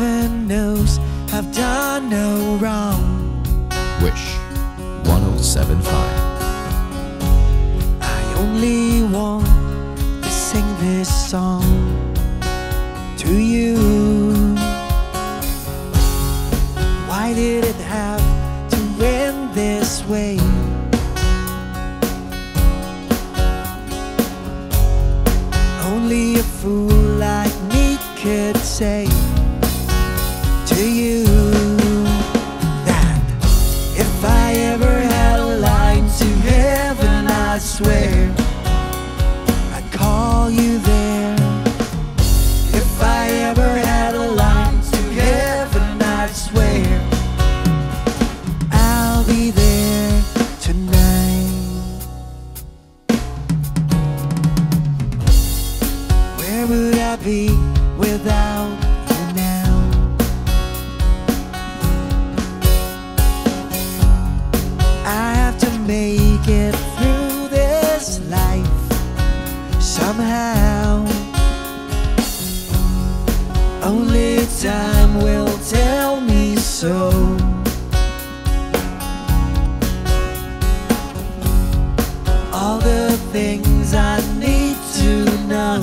Heaven knows I've done no wrong. Wish 1075. I only want to sing this song to you. Why did it have to end this way? Only a fool like me could say to you that if I ever had a line to heaven, I swear I'd call you there. If I ever had a line to heaven, I'd swear I'll be there tonight. Where would I be without somehow. Only time will tell me so. All the things I need to know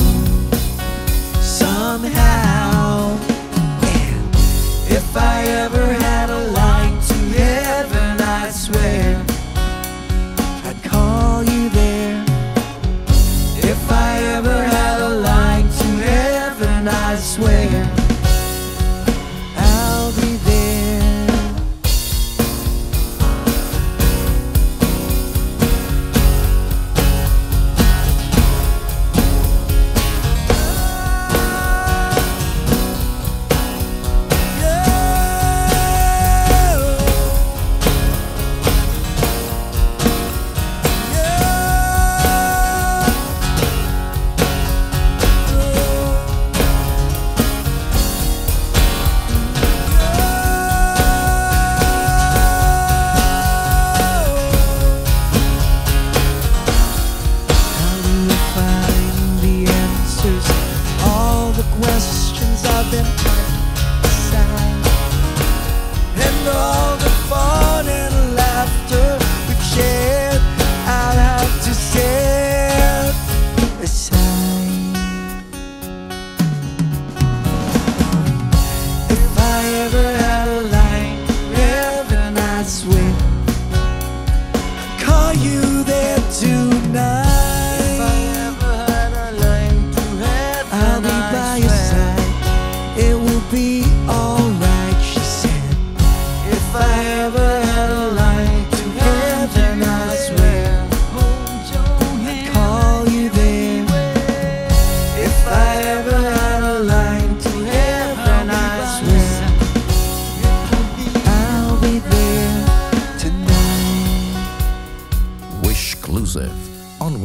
somehow. And if I ever heaven, I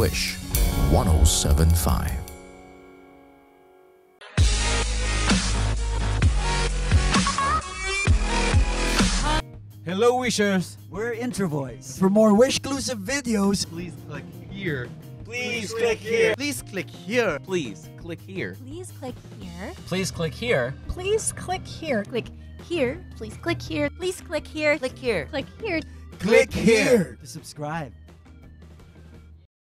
Wish 1075. Hello, wishers. We're Introvoys. For more Wish exclusive videos, Please click here. Please click here. Please click here. Please click here. Please click here. Please click here. Please click here. Click here. Please click here. Please click here. Click here. Click here. click here to subscribe.